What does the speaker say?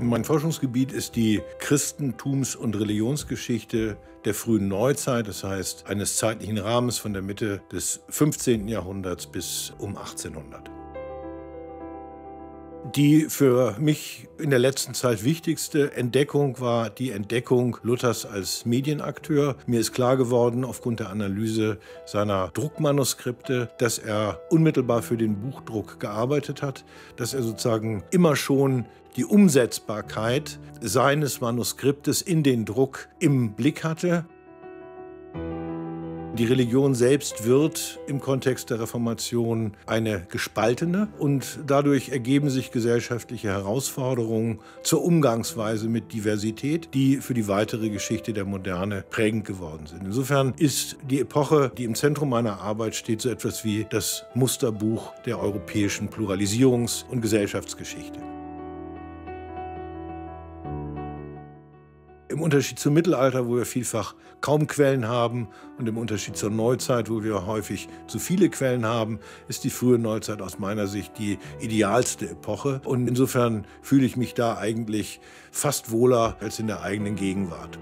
Mein Forschungsgebiet ist die Christentums- und Religionsgeschichte der frühen Neuzeit, das heißt eines zeitlichen Rahmens von der Mitte des 15. Jahrhunderts bis um 1800. Die für mich in der letzten Zeit wichtigste Entdeckung war die Entdeckung Luthers als Medienakteur. Mir ist klar geworden aufgrund der Analyse seiner Druckmanuskripte, dass er unmittelbar für den Buchdruck gearbeitet hat, dass er sozusagen immer schon die Umsetzbarkeit seines Manuskriptes in den Druck im Blick hatte die Religion selbst wird im Kontext der Reformation eine gespaltene und dadurch ergeben sich gesellschaftliche Herausforderungen zur Umgangsweise mit Diversität, die für die weitere Geschichte der Moderne prägend geworden sind. Insofern ist die Epoche, die im Zentrum meiner Arbeit steht, so etwas wie das Musterbuch der europäischen Pluralisierungs- und Gesellschaftsgeschichte. Im Unterschied zum Mittelalter, wo wir vielfach kaum Quellen haben, und im Unterschied zur Neuzeit, wo wir häufig zu viele Quellen haben, ist die frühe Neuzeit aus meiner Sicht die idealste Epoche. Und insofern fühle ich mich da eigentlich fast wohler als in der eigenen Gegenwart.